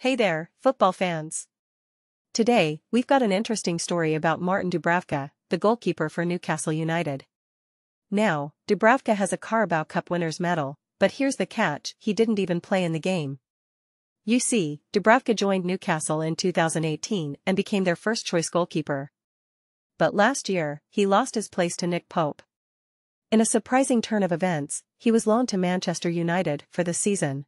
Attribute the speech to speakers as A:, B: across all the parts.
A: Hey there, football fans. Today, we've got an interesting story about Martin Dubravka, the goalkeeper for Newcastle United. Now, Dubravka has a Carabao Cup winner's medal, but here's the catch, he didn't even play in the game. You see, Dubravka joined Newcastle in 2018 and became their first-choice goalkeeper. But last year, he lost his place to Nick Pope. In a surprising turn of events, he was loaned to Manchester United for the season.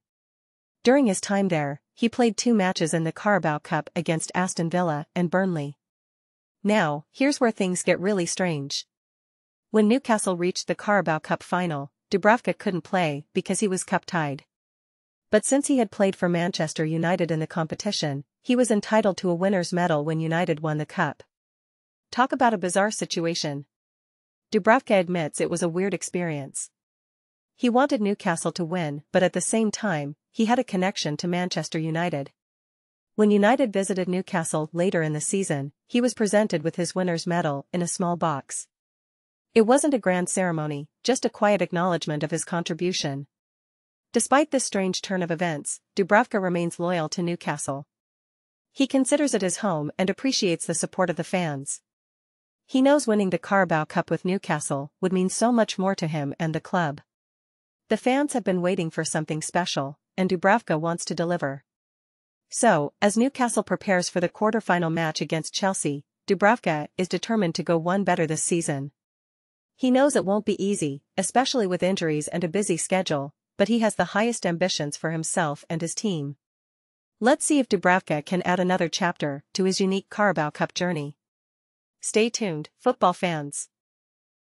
A: During his time there, he played two matches in the Carabao Cup against Aston Villa and Burnley. Now, here's where things get really strange. When Newcastle reached the Carabao Cup final, Dubravka couldn't play because he was cup-tied. But since he had played for Manchester United in the competition, he was entitled to a winner's medal when United won the cup. Talk about a bizarre situation. Dubravka admits it was a weird experience. He wanted Newcastle to win but at the same time, he had a connection to Manchester United. When United visited Newcastle later in the season, he was presented with his winner's medal in a small box. It wasn't a grand ceremony, just a quiet acknowledgement of his contribution. Despite this strange turn of events, Dubravka remains loyal to Newcastle. He considers it his home and appreciates the support of the fans. He knows winning the Carabao Cup with Newcastle would mean so much more to him and the club. The fans have been waiting for something special, and Dubravka wants to deliver. So, as Newcastle prepares for the quarter-final match against Chelsea, Dubravka is determined to go one better this season. He knows it won't be easy, especially with injuries and a busy schedule, but he has the highest ambitions for himself and his team. Let's see if Dubravka can add another chapter to his unique Carabao Cup journey. Stay tuned, football fans.